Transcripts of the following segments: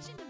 watching the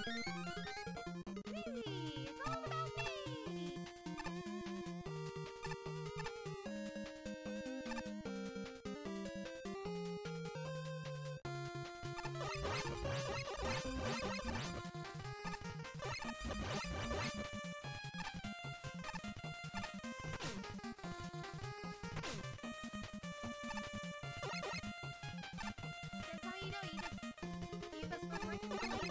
Thank you.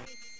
Nice.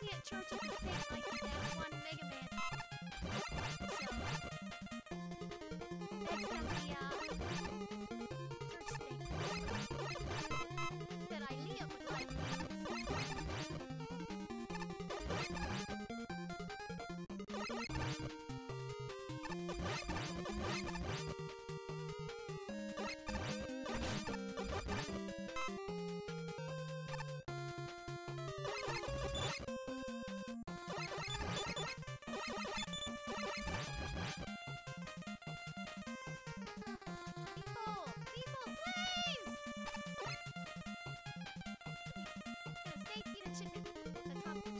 can't charge up the face like that one Mega Man. So, that's gonna uh, first thing.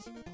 Thank you.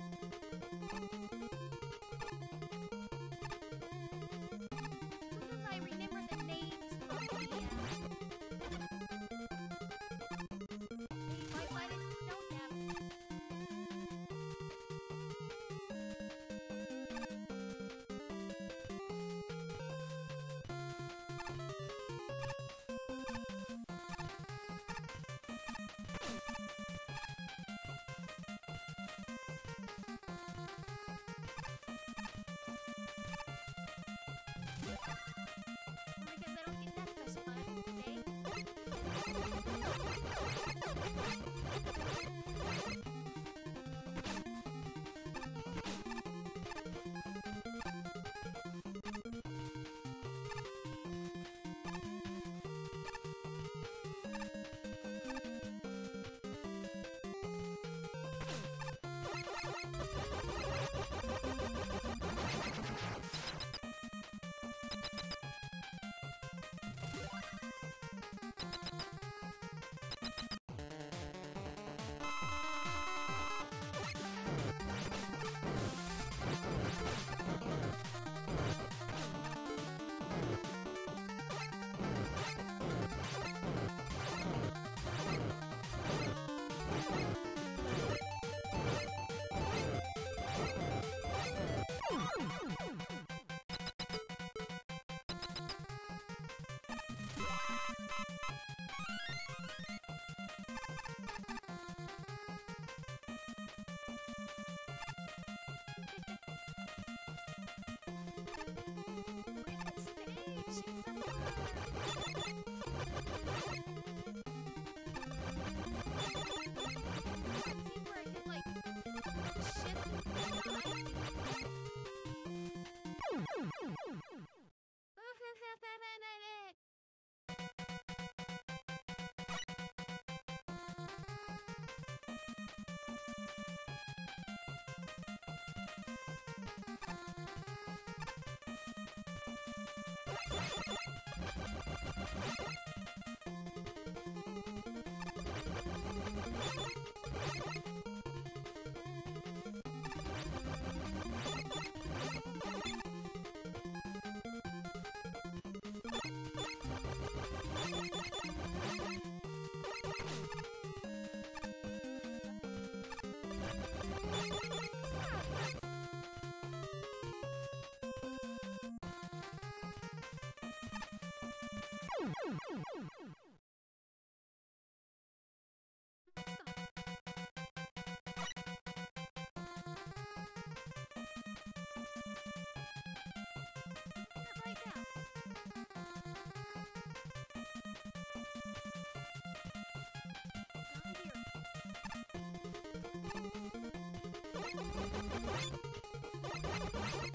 Let's go.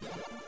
Thank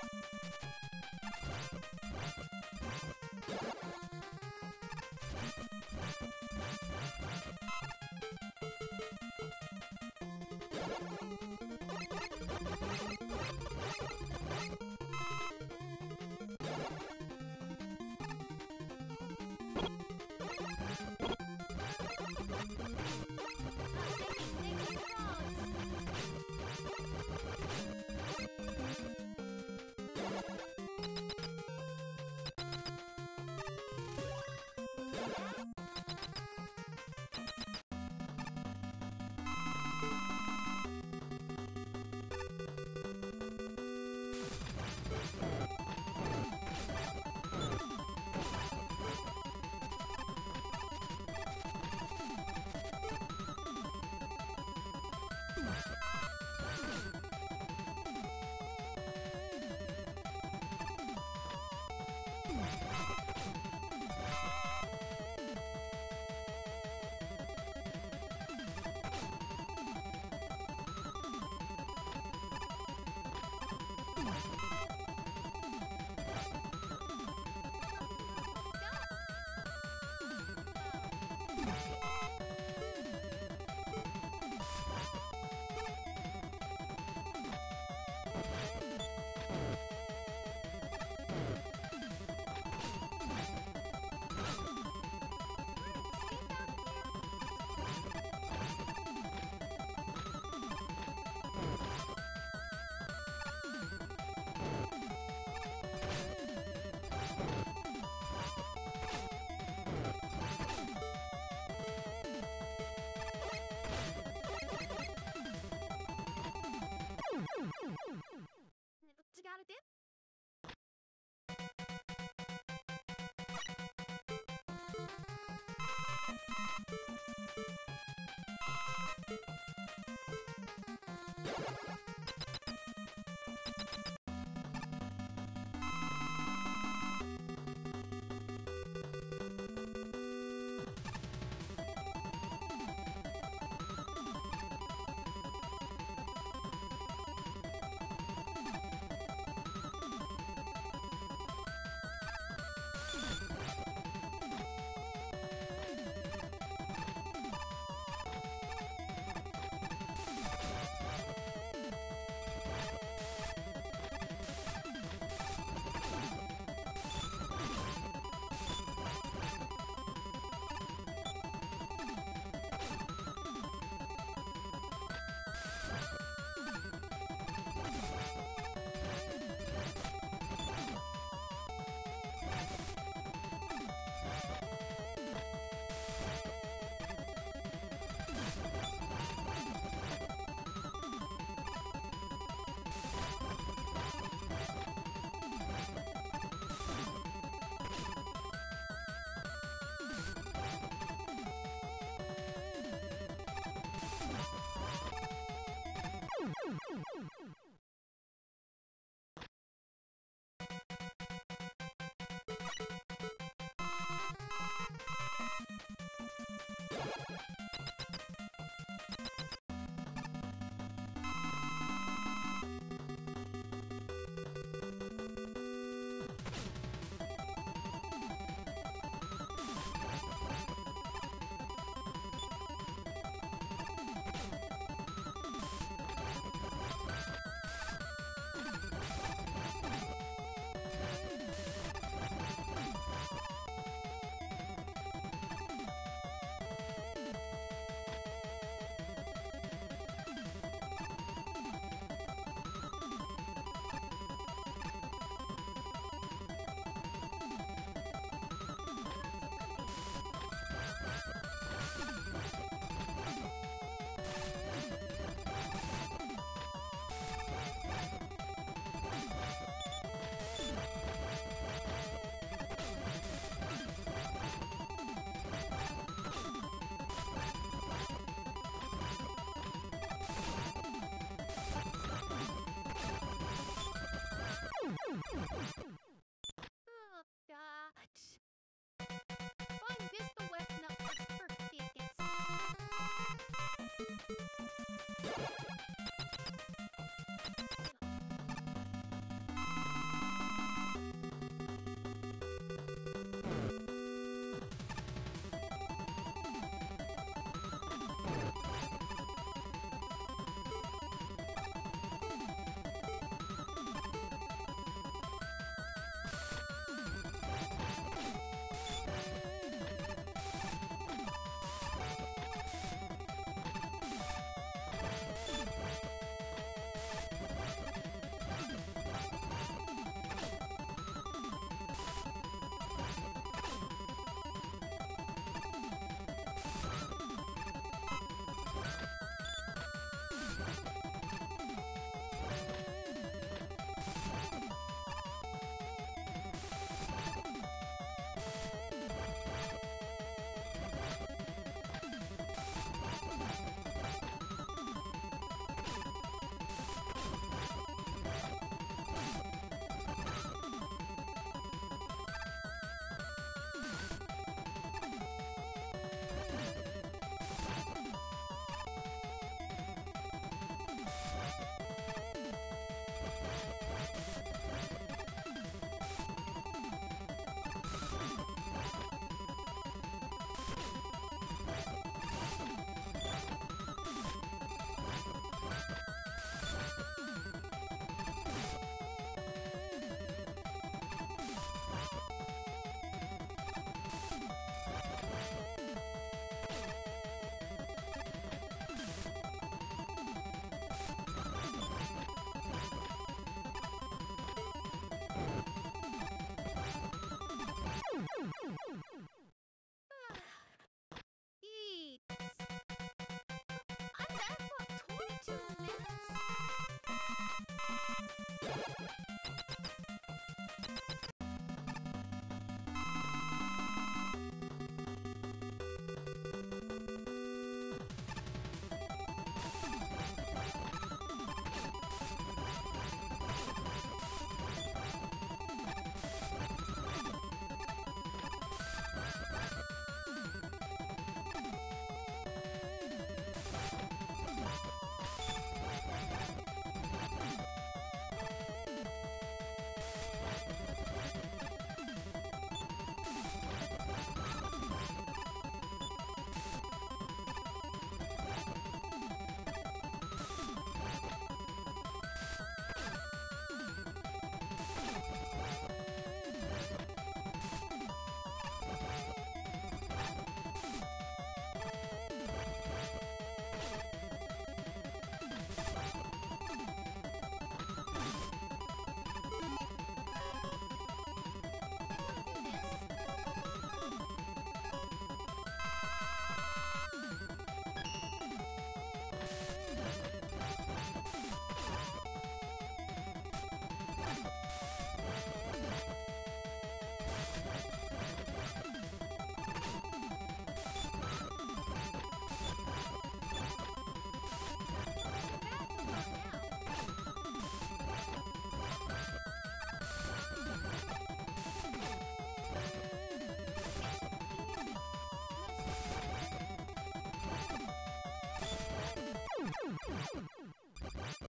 Ha ha ha!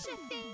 Shifting!